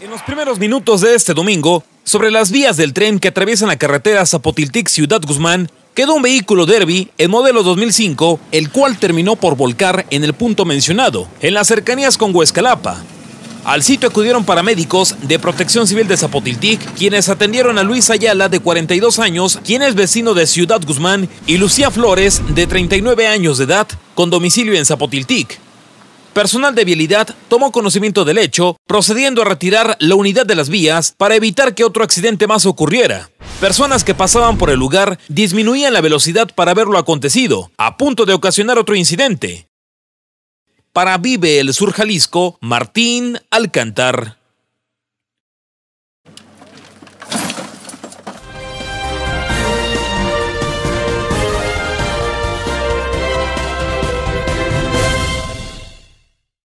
En los primeros minutos de este domingo, sobre las vías del tren que atraviesan la carretera Zapotiltic-Ciudad Guzmán, quedó un vehículo Derby, el modelo 2005, el cual terminó por volcar en el punto mencionado, en las cercanías con Huescalapa. Al sitio acudieron paramédicos de Protección Civil de Zapotiltic, quienes atendieron a Luis Ayala, de 42 años, quien es vecino de Ciudad Guzmán, y Lucía Flores, de 39 años de edad, con domicilio en Zapotiltic. Personal de vialidad tomó conocimiento del hecho, procediendo a retirar la unidad de las vías para evitar que otro accidente más ocurriera. Personas que pasaban por el lugar disminuían la velocidad para ver lo acontecido, a punto de ocasionar otro incidente. Para Vive el Sur Jalisco, Martín Alcantar.